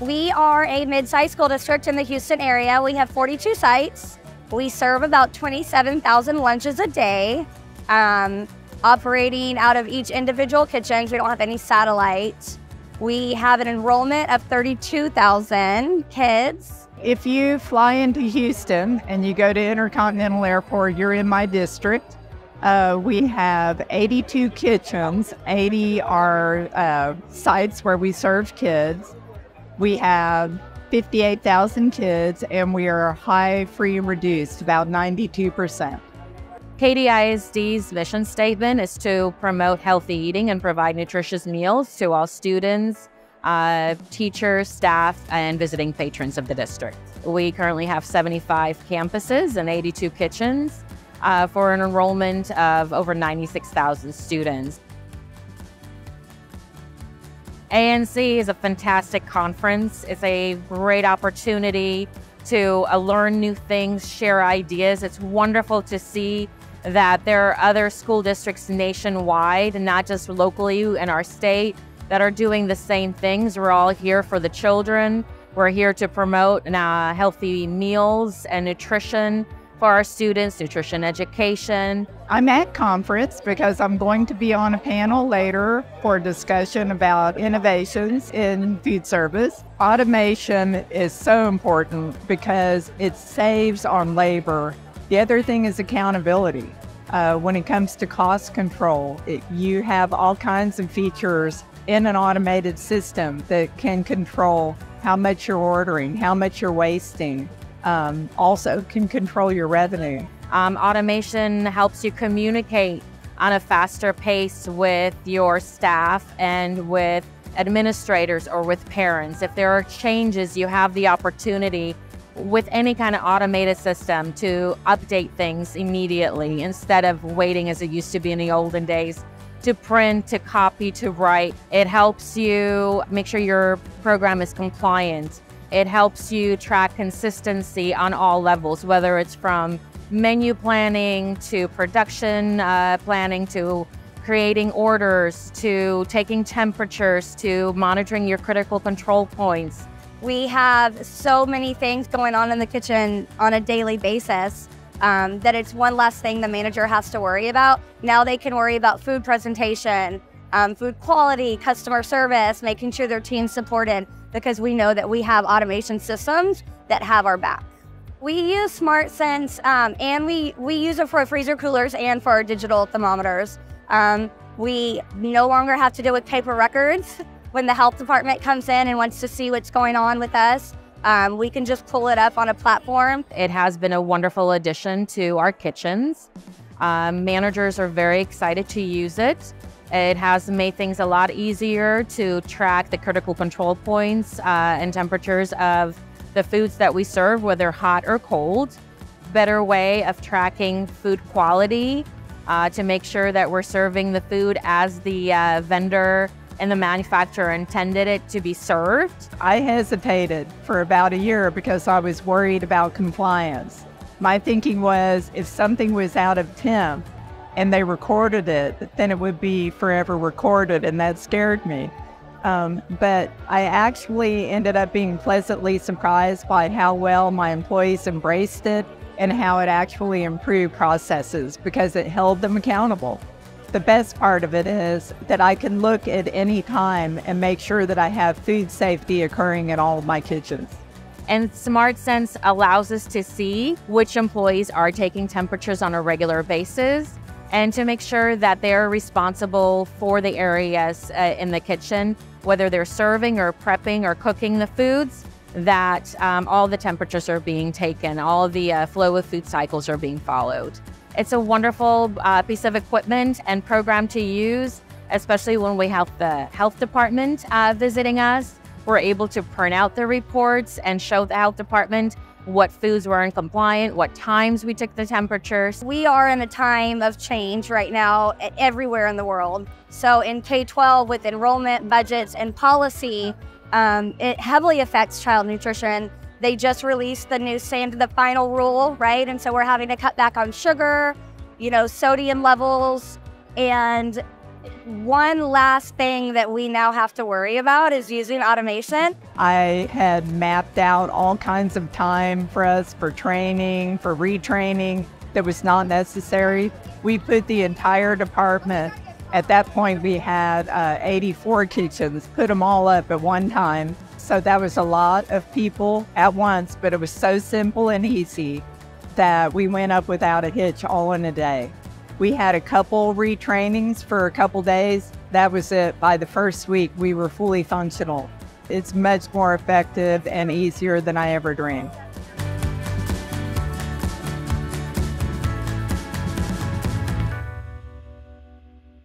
We are a mid-sized school district in the Houston area. We have 42 sites. We serve about 27,000 lunches a day, um, operating out of each individual kitchen. We don't have any satellite. We have an enrollment of 32,000 kids. If you fly into Houston and you go to Intercontinental Airport, you're in my district. Uh, we have 82 kitchens, 80 are uh, sites where we serve kids. We have 58,000 kids, and we are high, free, and reduced, about 92%. Katy ISD's mission statement is to promote healthy eating and provide nutritious meals to all students, uh, teachers, staff, and visiting patrons of the district. We currently have 75 campuses and 82 kitchens uh, for an enrollment of over 96,000 students. ANC is a fantastic conference. It's a great opportunity to uh, learn new things, share ideas. It's wonderful to see that there are other school districts nationwide, not just locally in our state, that are doing the same things. We're all here for the children. We're here to promote uh, healthy meals and nutrition for our students, nutrition education. I'm at conference because I'm going to be on a panel later for a discussion about innovations in food service. Automation is so important because it saves on labor. The other thing is accountability. Uh, when it comes to cost control, it, you have all kinds of features in an automated system that can control how much you're ordering, how much you're wasting, um, also can control your revenue. Um, automation helps you communicate on a faster pace with your staff and with administrators or with parents. If there are changes, you have the opportunity with any kind of automated system to update things immediately instead of waiting as it used to be in the olden days to print, to copy, to write. It helps you make sure your program is compliant it helps you track consistency on all levels, whether it's from menu planning to production uh, planning to creating orders to taking temperatures to monitoring your critical control points. We have so many things going on in the kitchen on a daily basis um, that it's one less thing the manager has to worry about. Now they can worry about food presentation, um, food quality, customer service, making sure their team's supported because we know that we have automation systems that have our back. We use SmartSense um, and we, we use it for freezer coolers and for our digital thermometers. Um, we no longer have to deal with paper records when the health department comes in and wants to see what's going on with us. Um, we can just pull it up on a platform. It has been a wonderful addition to our kitchens. Um, managers are very excited to use it. It has made things a lot easier to track the critical control points uh, and temperatures of the foods that we serve, whether hot or cold. Better way of tracking food quality uh, to make sure that we're serving the food as the uh, vendor and the manufacturer intended it to be served. I hesitated for about a year because I was worried about compliance. My thinking was if something was out of temp, and they recorded it, then it would be forever recorded, and that scared me. Um, but I actually ended up being pleasantly surprised by how well my employees embraced it and how it actually improved processes because it held them accountable. The best part of it is that I can look at any time and make sure that I have food safety occurring in all of my kitchens. And SmartSense allows us to see which employees are taking temperatures on a regular basis and to make sure that they're responsible for the areas uh, in the kitchen, whether they're serving or prepping or cooking the foods, that um, all the temperatures are being taken, all the uh, flow of food cycles are being followed. It's a wonderful uh, piece of equipment and program to use, especially when we have the health department uh, visiting us. We're able to print out the reports and show the health department what foods were in compliant, what times we took the temperatures. We are in a time of change right now everywhere in the world. So in K-12 with enrollment, budgets, and policy, um, it heavily affects child nutrition. They just released the new standard, the final rule, right? And so we're having to cut back on sugar, you know, sodium levels, and one last thing that we now have to worry about is using automation. I had mapped out all kinds of time for us for training, for retraining that was not necessary. We put the entire department, at that point, we had uh, 84 kitchens, put them all up at one time. So that was a lot of people at once, but it was so simple and easy that we went up without a hitch all in a day. We had a couple retrainings for a couple days. That was it. By the first week, we were fully functional. It's much more effective and easier than I ever dreamed.